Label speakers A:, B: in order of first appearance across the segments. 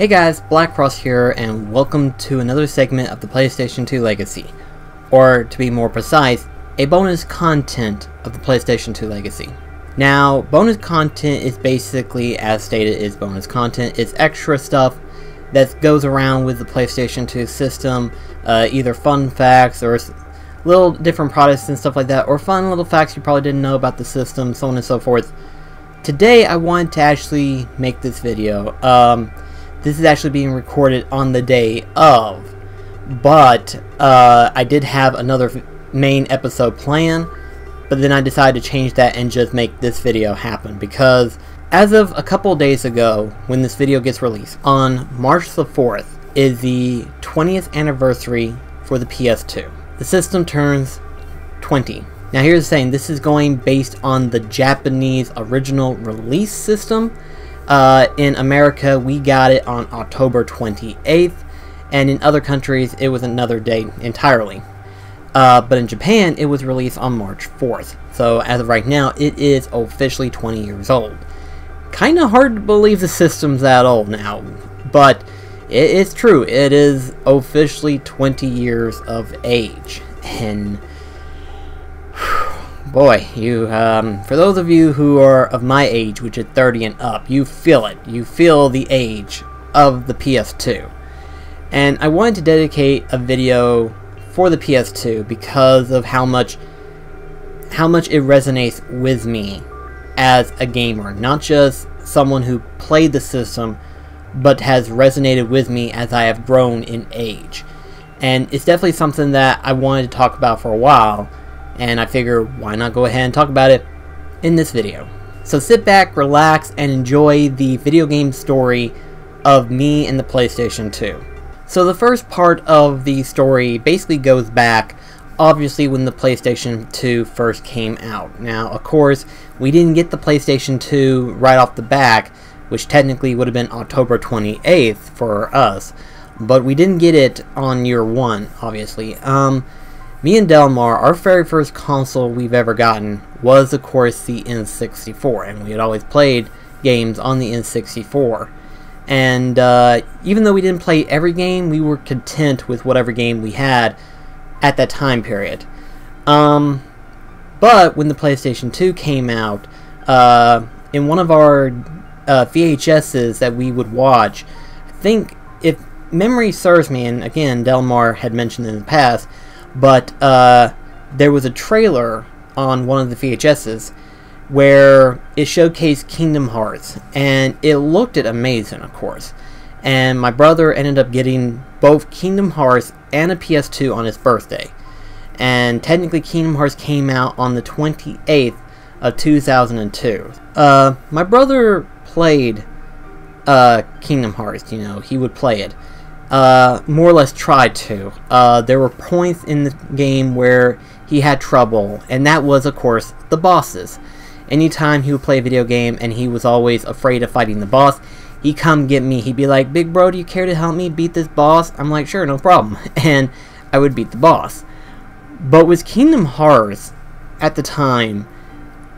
A: Hey guys, BlackCross here, and welcome to another segment of the PlayStation 2 Legacy. Or, to be more precise, a bonus content of the PlayStation 2 Legacy. Now, bonus content is basically, as stated, is bonus content. It's extra stuff that goes around with the PlayStation 2 system, uh, either fun facts or little different products and stuff like that, or fun little facts you probably didn't know about the system, so on and so forth. Today, I want to actually make this video. Um, this is actually being recorded on the day of, but uh, I did have another main episode planned, but then I decided to change that and just make this video happen because as of a couple days ago, when this video gets released, on March the 4th is the 20th anniversary for the PS2. The system turns 20. Now here's the thing, this is going based on the Japanese original release system, uh, in America, we got it on October 28th, and in other countries, it was another date entirely. Uh, but in Japan, it was released on March 4th. So as of right now, it is officially 20 years old. Kinda hard to believe the system's that old now, but it is true. It is officially 20 years of age. And boy, you, um, for those of you who are of my age, which is 30 and up, you feel it. You feel the age of the PS2. And I wanted to dedicate a video for the PS2 because of how much how much it resonates with me as a gamer, not just someone who played the system, but has resonated with me as I have grown in age. And it's definitely something that I wanted to talk about for a while, and I figure why not go ahead and talk about it in this video. So sit back, relax, and enjoy the video game story of me and the PlayStation 2. So the first part of the story basically goes back obviously when the PlayStation 2 first came out. Now, of course, we didn't get the PlayStation 2 right off the back, which technically would have been October 28th for us, but we didn't get it on year one, obviously. Um, me and Delmar, our very first console we've ever gotten was, of course, the N64, and we had always played games on the N64. And uh, even though we didn't play every game, we were content with whatever game we had at that time period. Um, but when the PlayStation 2 came out, uh, in one of our uh, VHSs that we would watch, I think if memory serves me, and again, Delmar had mentioned in the past, but uh, there was a trailer on one of the VHSs where it showcased Kingdom Hearts, and it looked it amazing, of course. And my brother ended up getting both Kingdom Hearts and a PS2 on his birthday. And technically, Kingdom Hearts came out on the 28th of 2002. Uh, my brother played uh, Kingdom Hearts, you know, he would play it uh, more or less tried to. Uh, there were points in the game where he had trouble, and that was, of course, the bosses. Anytime he would play a video game and he was always afraid of fighting the boss, he'd come get me. He'd be like, Big bro, do you care to help me beat this boss? I'm like, sure, no problem. And I would beat the boss. But with Kingdom Hearts, at the time,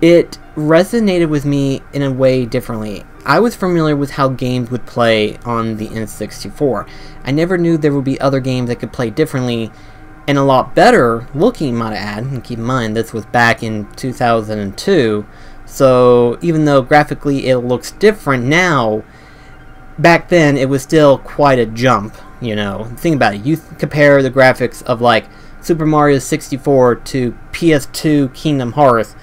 A: it resonated with me in a way differently. I was familiar with how games would play on the N64. I never knew there would be other games that could play differently and a lot better looking, might I add. And keep in mind, this was back in 2002, so even though graphically it looks different now, back then it was still quite a jump, you know. Think about it, you compare the graphics of like Super Mario 64 to PS2 Kingdom Hearts,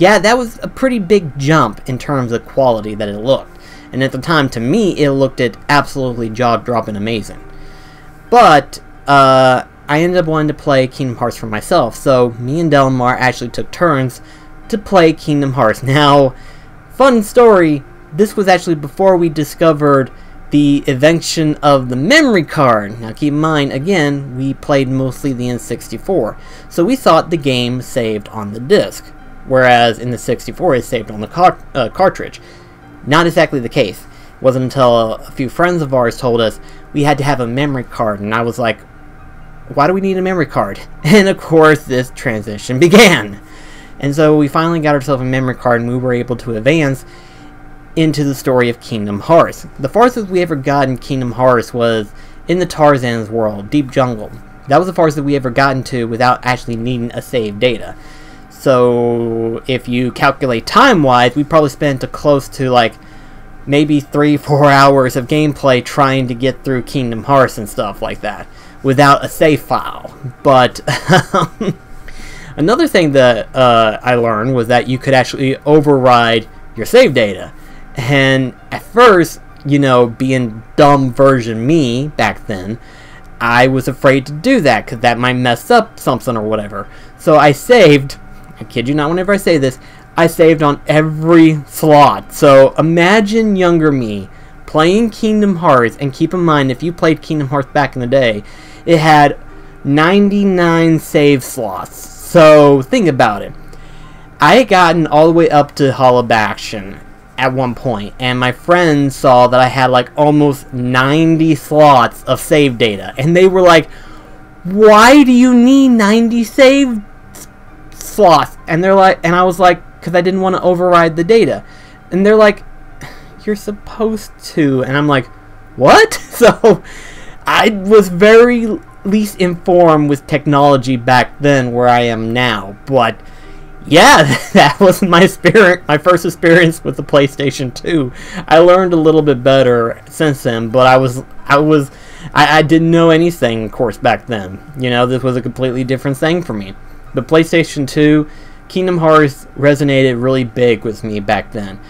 A: yeah, that was a pretty big jump in terms of quality that it looked. And at the time, to me, it looked at absolutely jaw-dropping amazing. But, uh, I ended up wanting to play Kingdom Hearts for myself, so me and Delmar actually took turns to play Kingdom Hearts. Now, fun story, this was actually before we discovered the invention of the memory card. Now keep in mind, again, we played mostly the N64, so we thought the game saved on the disc whereas in the 64 it's saved on the car uh, cartridge. Not exactly the case. It wasn't until a, few friends of ours told us we had to have a memory card, and I was like, why do we need a memory card? And of course, this transition began. And so we finally got ourselves a memory card, and we were able to advance. into the story of Kingdom Hearts. The farthest we ever got in Kingdom Hearts was in the Tarzan's world, Deep Jungle. That was the farthest that we ever gotten to without actually needing a save data. So if you calculate time-wise, we probably spent a close to like maybe three, four hours of gameplay trying to get through Kingdom Hearts and stuff like that without a save file. But another thing that uh, I learned was that you could actually override your save data. And at first, you know, being dumb version me back then, I was afraid to do that because that might mess up something or whatever. So I saved, I kid you not whenever I say this, I saved on every slot. So imagine younger me playing Kingdom Hearts, and keep in mind if you played Kingdom Hearts back in the day, it had 99 save slots. So think about it. I had gotten all the way up to Hollow Bastion at one point, and my friends saw that I had like almost 90 slots of save data, and they were like, "Why do you need 90 save slots?" And they're like, and I was like, "Cause I didn't want to override the data," and they're like, "You're supposed to," and I'm like, "What?" So I was very least informed with technology back then where I am now, but yeah, that was my spirit, my first experience with the PlayStation 2. I learned a little bit better since then, but I was, I was, I, I didn't know anything, of course, back then. You know, this was a completely different thing for me. The PlayStation 2, Kingdom Hearts resonated really big with me back then.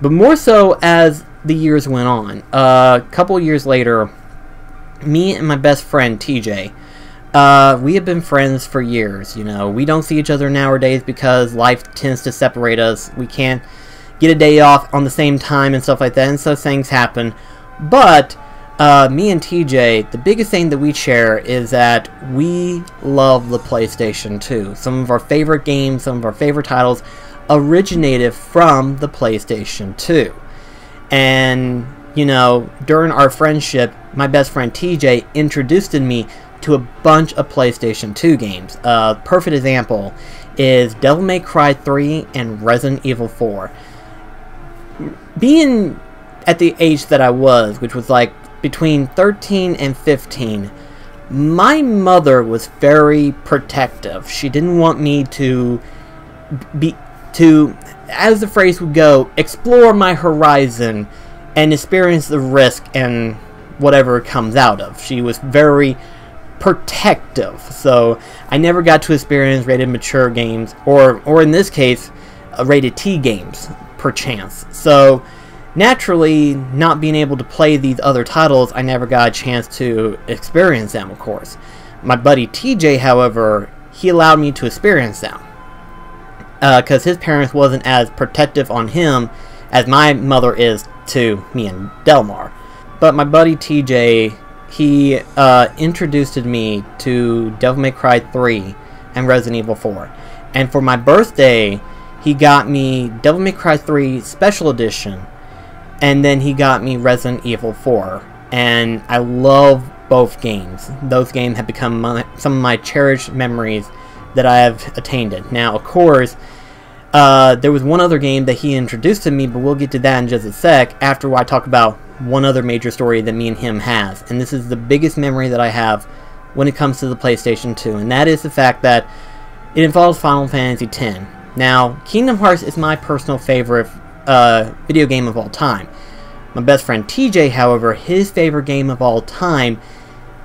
A: But more so as the years went on. Uh, a couple years later, me and my best friend, TJ, uh, we have been friends for years, you know. We don't see each other nowadays because life tends to separate us. We can't get a day off on the same time and stuff like that, and so things happen. But, uh, me and TJ, the biggest thing that we share is that we love the PlayStation 2. Some of our favorite games, some of our favorite titles originated from the PlayStation 2. And, you know, during our friendship, my best friend TJ introduced me to a bunch of PlayStation 2 games. A uh, perfect example is Devil May Cry 3 and Resident Evil 4. Being at the age that I was, which was like between 13 and 15, my mother was very protective. She didn't want me to be to as the phrase would go, explore my horizon and experience the risk and whatever comes out of. She was very protective. So I never got to experience rated mature games, or or in this case, uh, rated T games, perchance. So naturally, not being able to play these other titles, I never got a chance to experience them. Of course, my buddy TJ, however, he allowed me to experience them because uh, his parents wasn't as protective on him as my mother is to me and Delmar. But my buddy TJ he uh, introduced me to Devil May Cry 3 and Resident Evil 4. And for my birthday, he got me Devil May Cry 3 Special Edition, and then he got me Resident Evil 4. And I love both games. Those games have become my, some of my cherished memories that I have attained it. Now, of course, uh, there was one other game that he introduced to me, but we'll get to that in just a sec after I talk about one other major story that me and him has, and this is the biggest memory that I have when it comes to the PlayStation 2, and that is the fact that it involves Final Fantasy X. Now, Kingdom Hearts is my personal favorite uh, video game of all time. My best friend TJ, however, his favorite game of all time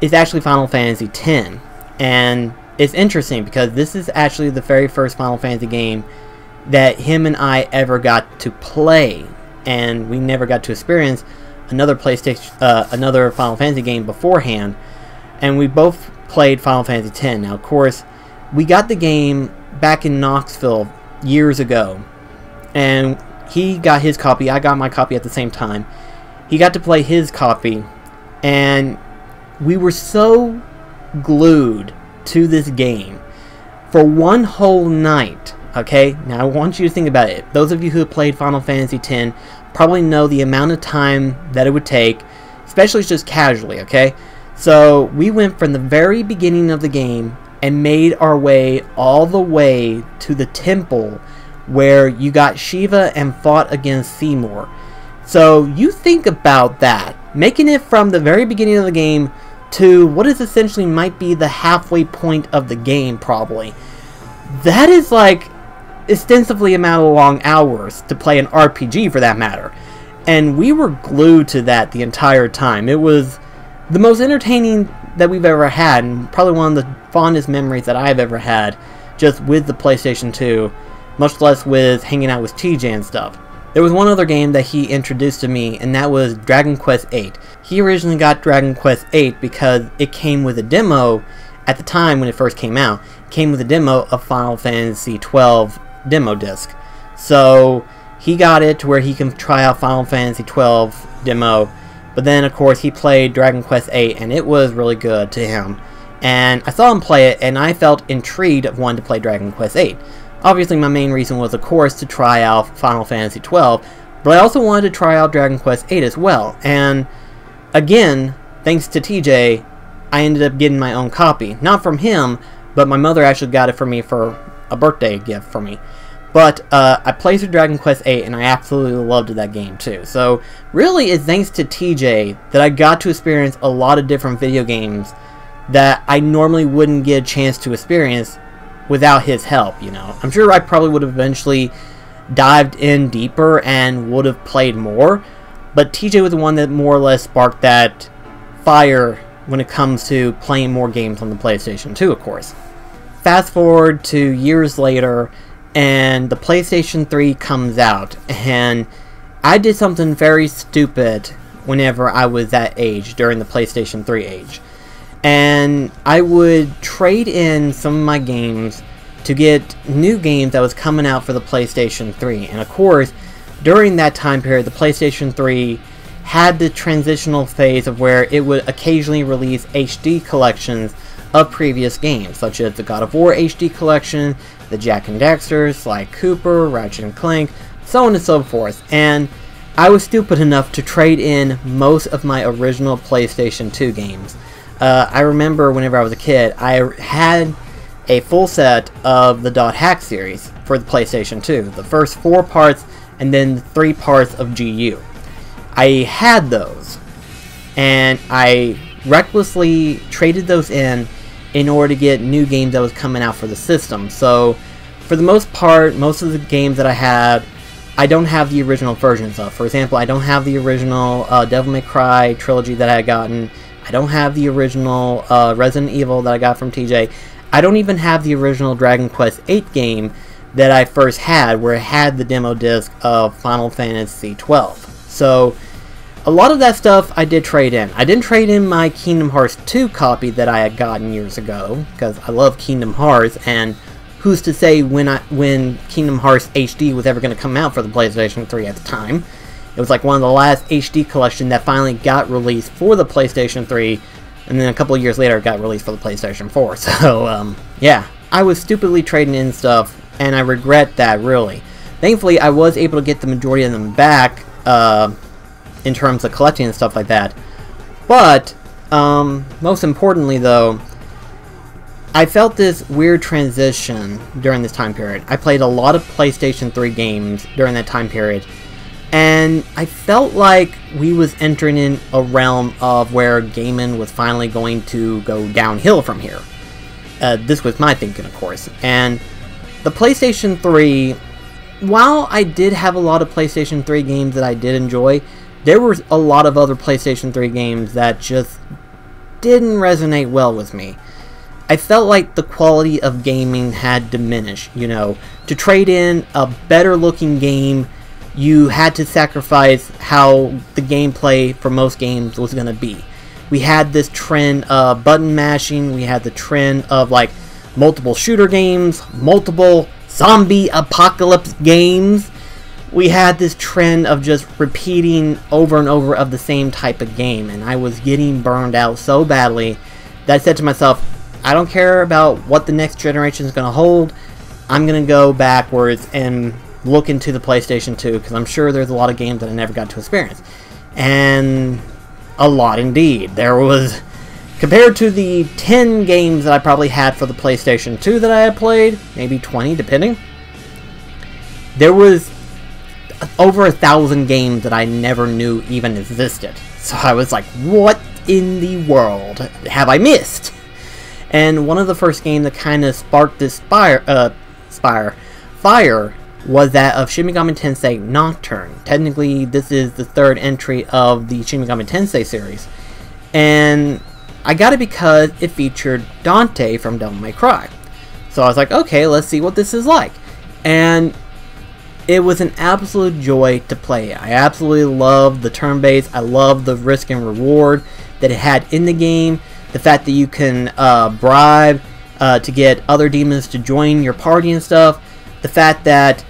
A: is actually Final Fantasy X. And it's interesting because this is actually the very first Final Fantasy game that him and I ever got to play. And we never got to experience another PlayStation, uh, another Final Fantasy game beforehand, and we both played Final Fantasy X. Now, of course, we got the game back in Knoxville years ago, and he got his copy. I got my copy at the same time. He got to play his copy, and we were so glued to this game for one whole night. Okay, now I want you to think about it. Those of you who have played Final Fantasy X probably know the amount of time that it would take, especially just casually, okay? So we went from the very beginning of the game and made our way all the way to the temple where you got Shiva and fought against Seymour. So you think about that, making it from the very beginning of the game to what is essentially might be the halfway point of the game, probably. That is like extensively amount of long hours to play an RPG for that matter. And we were glued to that the entire time. It was the most entertaining that we've ever had, and probably one of the fondest memories that I've ever had just with the PlayStation 2, much less with hanging out with TJ and stuff. There was one other game that he introduced to me, and that was Dragon Quest VIII. He originally got Dragon Quest VIII because it came with a demo at the time when it first came out. It came with a demo of Final Fantasy XII demo disc. So he got it to where he can try out Final Fantasy XII demo but then, of course, he played Dragon Quest VIII, and it was really good to him. And I saw him play it, and I felt intrigued of wanting to play Dragon Quest VIII. Obviously, my main reason was, of course, to try out Final Fantasy XII, but I also wanted to try out Dragon Quest VIII as well. And again, thanks to TJ, I ended up getting my own copy. Not from him, but my mother actually got it for me for a birthday gift for me. But uh, I played through Dragon Quest VIII and I absolutely loved that game too. So really it's thanks to TJ that I got to experience a lot of different video games that I normally wouldn't get a chance to experience without his help, you know. I'm sure I probably would have eventually dived in deeper and would have played more, but TJ was the one that more or less sparked that fire when it comes to playing more games on the PlayStation 2, of course. Fast forward to years later, and the PlayStation 3 comes out, and I did something very stupid whenever I was that age, during the PlayStation 3 age. And I would trade in some of my games to get new games that was coming out for the PlayStation 3. And of course, during that time period, the PlayStation 3 had the transitional phase of where it would occasionally release HD collections of previous games, such as the God of War HD collection, the Jak and Daxter, Sly Cooper, Ratchet and Clank, so on and so forth. And I was stupid enough to trade in most of my original PlayStation 2 games. Uh, I remember whenever I was a kid, I had a full set of the Dot Hack series for the PlayStation 2. The first four parts and then three parts of GU. I had those, and I recklessly traded those in in order to get new games that was coming out for the system. So, for the most part, most of the games that I had, I don't have the original versions of. For example, I don't have the original uh, Devil May Cry trilogy that I had gotten. I don't have the original uh, Resident Evil that I got from TJ. I don't even have the original Dragon Quest VIII game that I first had, where it had the demo disc of Final Fantasy XII. So, a lot of that stuff I did trade in. I didn't trade in my Kingdom Hearts 2 copy that I had gotten years ago, because I love Kingdom Hearts, and who's to say when I when Kingdom Hearts HD was ever going to come out for the PlayStation 3 at the time. It was like one of the last HD collection that finally got released for the PlayStation 3, and then a couple years later it got released for the PlayStation 4. So, um, yeah, I was stupidly trading in stuff, and I regret that, really. Thankfully, I was able to get the majority of them back, uh, in terms of collecting and stuff like that. But, um, most importantly though, I felt this weird transition during this time period. I played a lot of PlayStation 3 games during that time period, and I felt like we was entering in a realm of where gaming was finally going to go downhill from here. Uh, this was my thinking, of course. And the PlayStation 3, while I did have a lot of PlayStation 3 games that I did enjoy, there were a lot of other PlayStation 3 games that just didn't resonate well with me. I felt like the quality of gaming had diminished, you know. To trade in a better looking game, you had to sacrifice how the gameplay for most games was going to be. We had this trend of button mashing, we had the trend of like multiple shooter games, multiple zombie apocalypse games, we had this trend of just repeating over and over of the same type of game, and I was getting burned out so badly that I said to myself, I don't care about what the next generation is going to hold. I'm going to go backwards and look into the PlayStation 2 because I'm sure there's a lot of games that I never got to experience. And a lot indeed. There was, compared to the 10 games that I probably had for the PlayStation 2 that I had played, maybe 20 depending, there was over a thousand games that I never knew even existed. So I was like, what in the world have I missed? And one of the first games that kind of sparked this fire, uh, fire, fire was that of Shin Megami Tensei Nocturne. Technically, this is the third entry of the Shin Megami Tensei series. And I got it because it featured Dante from Devil May Cry. So I was like, okay, let's see what this is like. And it was an absolute joy to play. I absolutely loved the turn based. I loved the risk and reward that it had in the game. The fact that you can uh, bribe uh, to get other demons to join your party and stuff. The fact that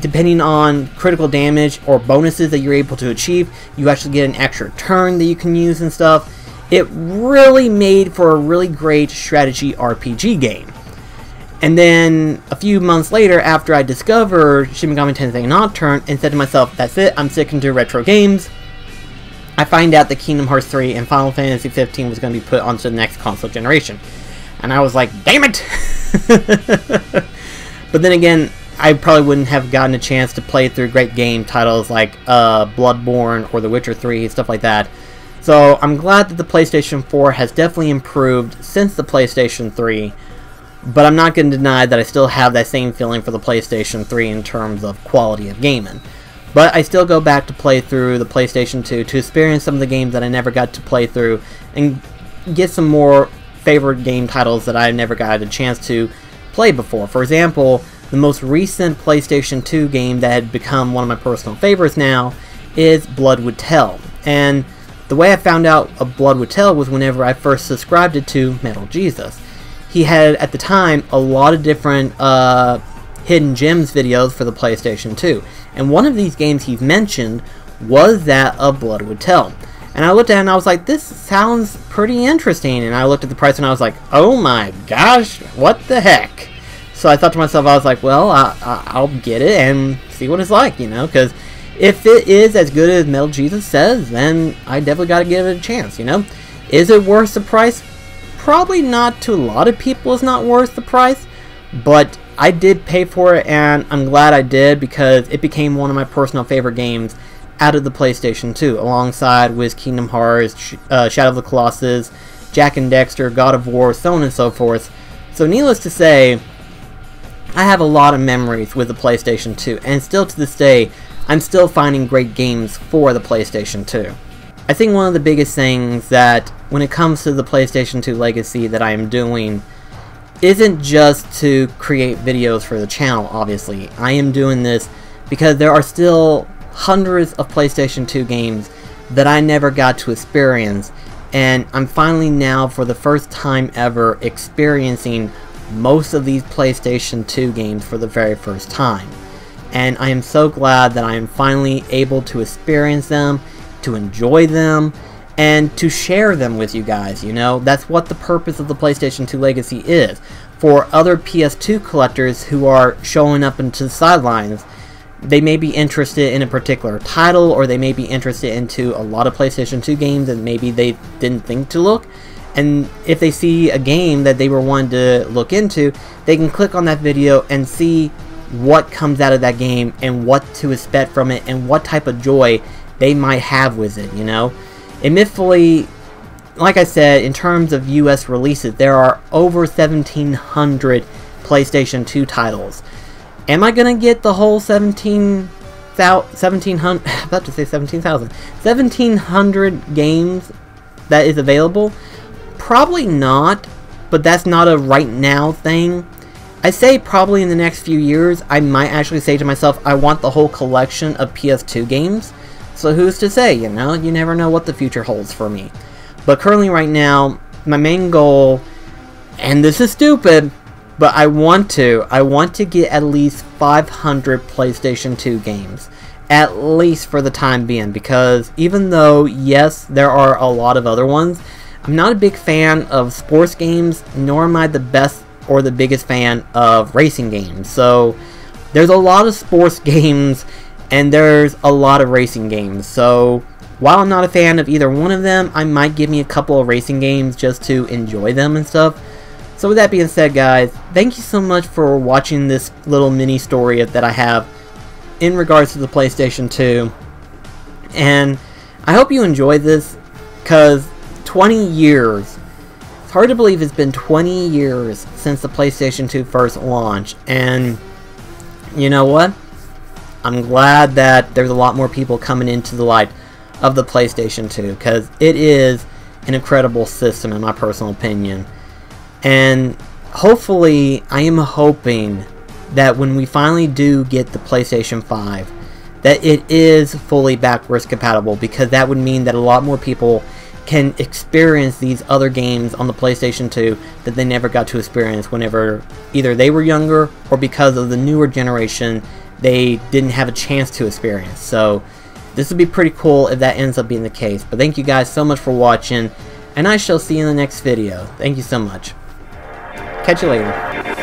A: depending on critical damage or bonuses that you're able to achieve, you actually get an extra turn that you can use and stuff. It really made for a really great strategy RPG game. And then a few months later, after I discovered Shin Megami Tensei Nocturne and said to myself, that's it, I'm sticking to retro games, I find out that Kingdom Hearts 3 and Final Fantasy 15 was going to be put onto the next console generation. And I was like, damn it! but then again, I probably wouldn't have gotten a chance to play through great game titles like uh, Bloodborne or The Witcher 3, stuff like that. So I'm glad that the PlayStation 4 has definitely improved since the PlayStation 3, but I'm not going to deny that I still have that same feeling for the PlayStation 3 in terms of quality of gaming. But I still go back to play through the PlayStation 2 to experience some of the games that I never got to play through and get some more favorite game titles that I never got a chance to play before. For example, the most recent PlayStation 2 game that had become one of my personal favorites now is Blood Would Tell. And the way I found out of Blood Would Tell was whenever I first subscribed it to Metal Jesus. He had, at the time, a lot of different uh, hidden gems videos for the PlayStation 2. And one of these games he mentioned was that of Blood Would Tell. And I looked at it and I was like, this sounds pretty interesting. And I looked at the price and I was like, oh my gosh, what the heck? So I thought to myself, I was like, well, I, will get it and see what it's like, you know? Because if it is as good as Metal Jesus says, then I definitely got to give it a chance, you know? Is it worth the price? Probably not to a lot of people, it's not worth the price. But I did pay for it and I'm glad I did because it became one of my personal favorite games out of the PlayStation 2, alongside with Kingdom Hearts, uh, Shadow of the Colossus, Jak and Daxter, God of War, so on and so forth. So needless to say, I have a lot of memories with the PlayStation 2, and still to this day, I'm still finding great games for the PlayStation 2. I think one of the biggest things that, when it comes to the PlayStation 2 legacy that I am doing, isn't just to create videos for the channel, obviously. I am doing this because there are still hundreds of PlayStation 2 games that I never got to experience, and I'm finally now, for the first time ever, experiencing most of these PlayStation 2 games for the very first time. And I am so glad that I am finally able to experience them, to enjoy them, and to share them with you guys, you know? That's what the purpose of the PlayStation 2 Legacy is. For other PS2 collectors who are showing up into the sidelines, they may be interested in a particular title or they may be interested into a lot of PlayStation 2 games and maybe they didn't think to look. And if they see a game that they were wanting to look into, they can click on that video and see what comes out of that game and what to expect from it and what type of joy they might have with it, you know? Admittedly, like I said, in terms of US releases, there are over 1,700 PlayStation 2 titles. Am I gonna get the whole 17 1700 about to say 17,000 1700 games that is available probably not but that's not a right now thing I say probably in the next few years I might actually say to myself I want the whole collection of PS2 games so who's to say you know you never know what the future holds for me but currently right now my main goal and this is stupid but I want to. I want to get at least 500 PlayStation 2 games. At least for the time being. Because even though, yes, there are a lot of other ones, I'm not a big fan of sports games, nor am I the best or the biggest fan of racing games. So, there's a lot of sports games, and there's a lot of racing games. So, while I'm not a fan of either one of them, I might give me a couple of racing games just to enjoy them and stuff. So with that being said, guys, thank you so much for watching this little mini story that I have in regards to the PlayStation 2. And I hope you enjoy this because 20 years. It's hard to believe it's been 20 years since the PlayStation 2 first launched. And you know what? I'm glad that there's a lot more people coming into the light of the PlayStation 2 because it is an incredible system in my personal opinion. And hopefully, I am hoping that when we finally do get the PlayStation 5, that it is fully backwards compatible because that would mean that a lot more people can experience these other games on the PlayStation 2 that they never got to experience whenever either they were younger or because of the newer generation they didn't have a chance to experience. So this would be pretty cool if that ends up being the case. But thank you guys so much for watching and I shall see you in the next video. Thank you so much. Catch you later.